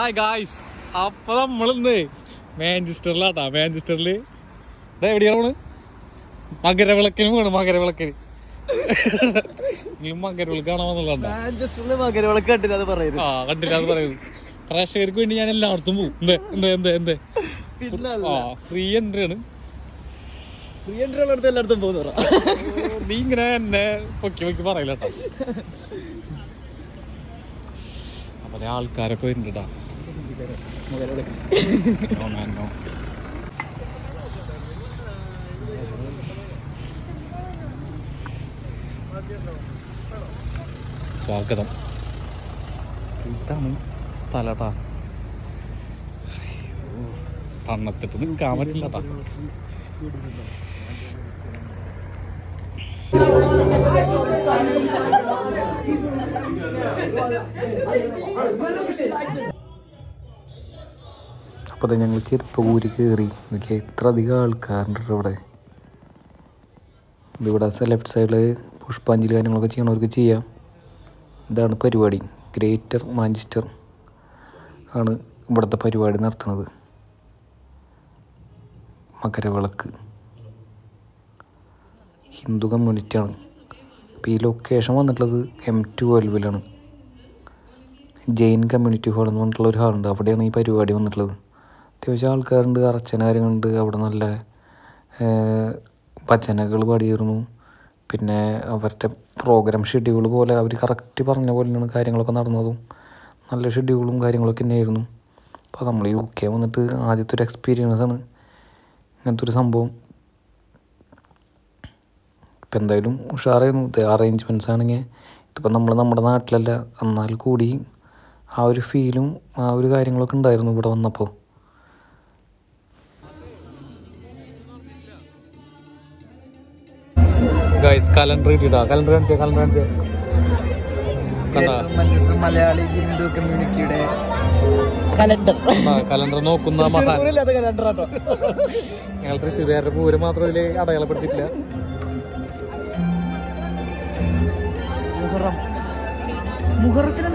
Hi guys അപ്പൊ നമ്മളിന്ന് മാഞ്ചസ്റ്ററിലാട്ടാ. മാഞ്ചസ്റ്ററിൽ. ഇതാ എവിടെയാണ് മകരവിളക്കിന് വേണം മകരവിളക്കിന്. പ്രേക്ഷകർക്ക് വേണ്ടി ഞാൻ എല്ലായിടത്തും പോകും ഫ്രീ എൻട്രി ആണ്. ഫ്രീ എൻട്രി ഉള്ളിടത്ത് എല്ലായിടത്തും പോകുന്ന നീ ഇങ്ങനെ എന്നെ പൊക്കി പൊക്കി പറയില്ല കേട്ടോ ആൾക്കാരൊക്കെ വരുന്നുണ്ടാ. No, man, no. സ്വാഗതം. ഇതാണ് സ്ഥലട്ടാ തന്നത്തിട്ട് നിൽക്കാൻ പറ്റില്ലട്ടാ അപ്പോൾ ഞങ്ങൾ ചെറുപ്പൂരി കയറി എനിക്ക് എത്ര അധികം ആൾക്കാരുണ്ട് ഇവിടെ. ഇതിവിടെ ലെഫ്റ്റ് സൈഡിൽ പുഷ്പാഞ്ജലി കാര്യങ്ങളൊക്കെ ചെയ്യണവർക്ക് ചെയ്യാം. ഇതാണ് പരിപാടി. ഗ്രേറ്റർ മാഞ്ചസ്റ്റർ ആണ് ഇവിടുത്തെ പരിപാടി നടത്തുന്നത്. മകരവിളക്ക്. ഹിന്ദു കമ്മ്യൂണിറ്റിയാണ് അപ്പോൾ ഈ ലൊക്കേഷൻ വന്നിട്ടുള്ളത് എം ട്വൽവിലാണ് ജെയിൻ കമ്മ്യൂണിറ്റി ഹാൾ എന്ന് പറഞ്ഞിട്ടുള്ള ഒരു ഹാളുണ്ട് അവിടെയാണ് ഈ പരിപാടി വന്നിട്ടുള്ളത്. അത്യാവശ്യം ആൾക്കാരുണ്ട് അർച്ചന കാര്യങ്ങളുണ്ട്. അവിടെ നല്ല ഭജനകൾ പാടിയിരുന്നു. പിന്നെ അവരുടെ പ്രോഗ്രാം ഷെഡ്യൂൾ പോലെ അവർ കറക്റ്റ് പറഞ്ഞ പോലെയാണ് കാര്യങ്ങളൊക്കെ നടന്നതും. നല്ല ഷെഡ്യൂളും കാര്യങ്ങളൊക്കെ തന്നെയായിരുന്നു. അപ്പോൾ നമ്മൾ യു കെ വന്നിട്ട് ആദ്യത്തെ ഒരു എക്സ്പീരിയൻസ് ആണ് ഇങ്ങനത്തെ ഒരു സംഭവം. ഇപ്പം എന്തായാലും ഉഷാറായിരുന്നു. അറേഞ്ച്മെന്റ്സ് ആണെങ്കിൽ ഇതിപ്പോൾ നമ്മൾ നമ്മുടെ നാട്ടിലല്ല എന്നാൽ കൂടി ആ ഒരു ഫീലും ആ ഒരു കാര്യങ്ങളൊക്കെ ഉണ്ടായിരുന്നു ഇവിടെ വന്നപ്പോൾ ഗൈസ് കലണ്ടർ കിട്ടിട്ടാ കലണ്ടർ കാണിച്ചേ കലണ്ടർ കാണിച്ചേ. മലയാളി ഹിന്ദു കമ്മ്യൂണിറ്റിയുടെ കലണ്ടർ കലണ്ടർ നോക്കുന്ന മഹാൻ. ഞങ്ങൾ തൃശ്ശൂരുകാരുടെ പൂരം മാത്രം ഇതിൽ അടയാളപ്പെടുത്തിയിട്ടില്ല. മുഹറം. മുഹറത്തിന്